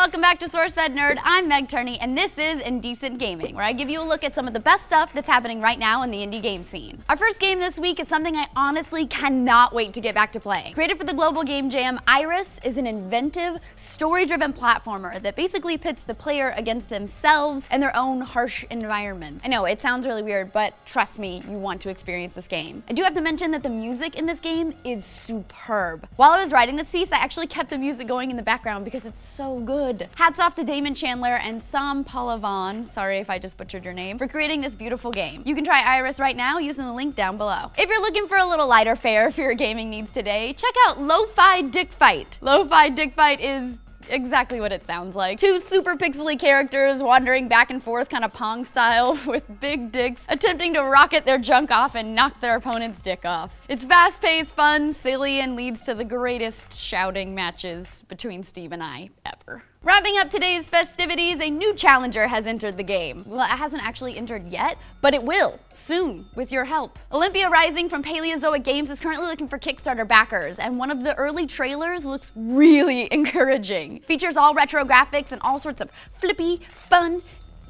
welcome back to SourceFed Nerd. I'm Meg Turney, and this is IndieCent Gaming, where I give you a look at some of the best stuff that's happening right now in the indie game scene. Our first game this week is something I honestly cannot wait to get back to playing. Created for the Global Game Jam, Iris is an inventive, story-driven platformer that basically pits the player against themselves and their own harsh environment. I know, it sounds really weird, but trust me, you want to experience this game. I do have to mention that the music in this game is superb. While I was writing this piece, I actually kept the music going in the background because it's so good. Hats off to Damon Chandler and Sam Palavan, sorry if I just butchered your name, for creating this beautiful game. You can try Iris right now using the link down below. If you're looking for a little lighter fare for your gaming needs today, check out Lo-Fi Dick Fight. Lo-Fi Dick Fight is exactly what it sounds like. Two super pixely characters wandering back and forth kind of Pong style with big dicks attempting to rocket their junk off and knock their opponent's dick off. It's fast paced, fun, silly, and leads to the greatest shouting matches between Steve and I ever. Wrapping up today's festivities, a new challenger has entered the game. Well, it hasn't actually entered yet, but it will, soon, with your help. Olympia Rising from Paleozoic Games is currently looking for Kickstarter backers, and one of the early trailers looks really encouraging. Features all retro graphics and all sorts of flippy, fun,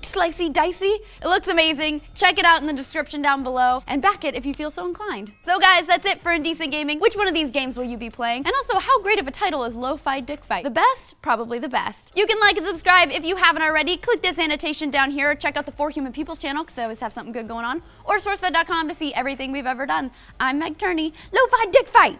slicey dicey. It looks amazing. Check it out in the description down below and back it if you feel so inclined. So guys, that's it for IndieCent Gaming. Which one of these games will you be playing? And also, how great of a title is Lo-Fi Dick Fight? The best? Probably the best. You can like and subscribe if you haven't already. Click this annotation down here. Check out the For Human Peoples channel because I always have something good going on. Or sourcefed.com to see everything we've ever done. I'm Meg Turney. Lo-Fi Dick Fight!